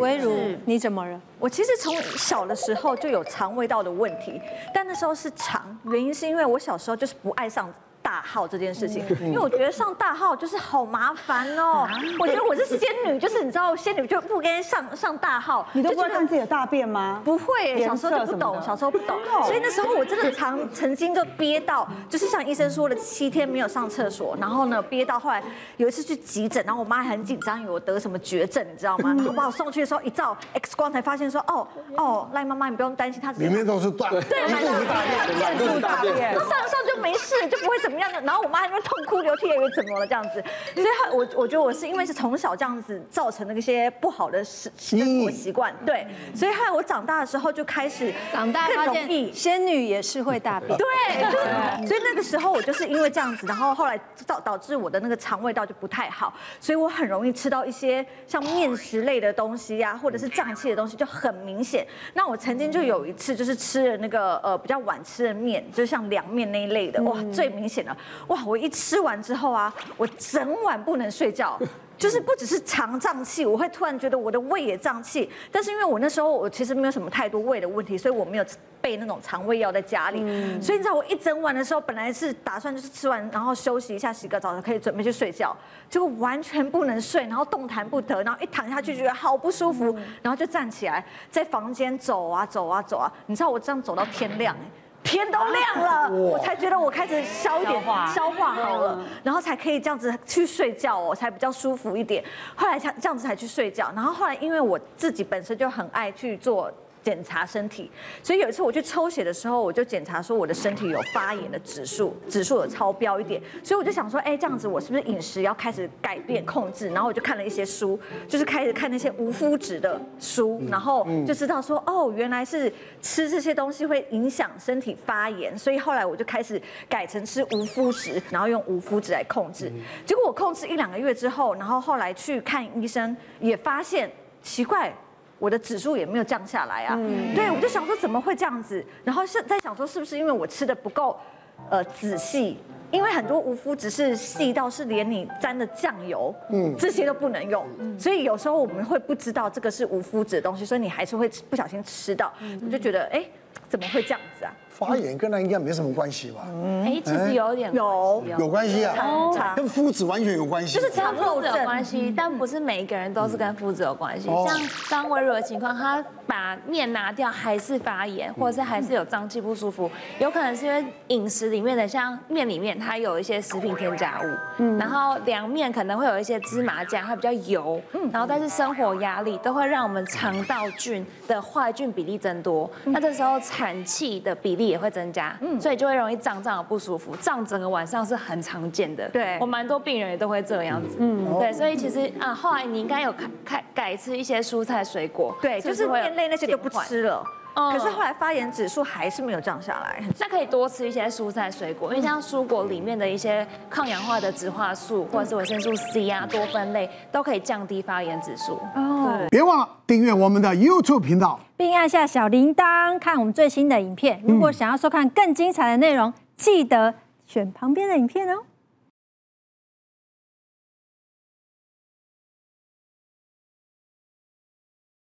微如，你怎么了？我其实从小的时候就有肠胃道的问题，但那时候是肠，原因是因为我小时候就是不爱上。大号这件事情，因为我觉得上大号就是好麻烦哦。我觉得我是仙女，就是你知道仙女就不该上上大号。你都不会看自己的大便吗？不会，小时候就不懂，小时候不懂。所以那时候我真的常 曾经就憋到，就是像医生说的七天没有上厕所，然后呢憋到后来有一次去急诊，然后我妈很紧张，以为我得什么绝症，你知道吗？我把我送去的时候一照 X 光才发现说，哦哦，赖妈妈你不用担心，她里面都是大，对，都是大便，都是大便，事，就不会怎么样的。然后我妈还。痛哭流涕，以为怎么了这样子？所以，我我觉得我是因为是从小这样子造成的一些不好的生生活习惯，对。所以，后来我长大的时候就开始长大更容易，仙女也是会大便。对，所以那个时候我就是因为这样子，然后后来导导致我的那个肠胃道就不太好，所以我很容易吃到一些像面食类的东西呀，或者是胀气的东西，就很明显。那我曾经就有一次就是吃了那个呃比较晚吃的面，就像凉面那一类的，哇，最明显的，哇，我。一吃完之后啊，我整晚不能睡觉，就是不只是肠胀气，我会突然觉得我的胃也胀气。但是因为我那时候我其实没有什么太多胃的问题，所以我没有备那种肠胃药在家里。所以你知道我一整晚的时候，本来是打算就是吃完然后休息一下，洗个澡就可以准备去睡觉，结果完全不能睡，然后动弹不得，然后一躺下去觉得好不舒服，然后就站起来在房间走啊走啊走啊，你知道我这样走到天亮哎。天都亮了，我才觉得我开始消一点消化好了，然后才可以这样子去睡觉哦，才比较舒服一点。后来才这样子才去睡觉，然后后来因为我自己本身就很爱去做。检查身体，所以有一次我去抽血的时候，我就检查说我的身体有发炎的指数，指数有超标一点，所以我就想说，哎，这样子我是不是饮食要开始改变控制？然后我就看了一些书，就是开始看那些无麸质的书，然后就知道说，哦，原来是吃这些东西会影响身体发炎，所以后来我就开始改成吃无麸质，然后用无麸质来控制。结果我控制一两个月之后，然后后来去看医生，也发现奇怪。我的指数也没有降下来啊，对，我就想说怎么会这样子，然后是在想说是不是因为我吃的不够，呃仔细，因为很多无麸只是细到是连你沾的酱油，嗯，这些都不能用，所以有时候我们会不知道这个是无麸质的东西，所以你还是会不小心吃到，我就觉得哎，怎么会这样子啊？发炎跟那应该没什么关系吧？哎，其实有点有。有关系。啊，跟肤质完全有关系，就是跟肤质有关系，但不是每一个人都是跟肤质有关系。像刚微弱的情况，他把面拿掉还是发炎，或者是还是有脏器不舒服，有可能是因为饮食里面的像面里面它有一些食品添加物，然后凉面可能会有一些芝麻酱，它比较油，然后但是生活压力都会让我们肠道菌的坏菌比例增多，那这时候产气的比例。也会增加，嗯所以就会容易胀胀的不舒服，胀整个晚上是很常见的。对我蛮多病人也都会这样子。嗯，对，所以其实啊，后来你应该有开开改吃一些蔬菜水果。对，就是面类那些就不吃了。可是后来发炎指数还是没有降下来。那可以多吃一些蔬菜水果，因为像蔬果里面的一些抗氧化的植化素或者是维生素 C 啊、多酚类都可以降低发炎指数。哦，别忘了订阅我们的 YouTube 频道，并按下小铃铛看我们最新的影片。如果想要收看更精彩的内容，记得选旁边的影片哦。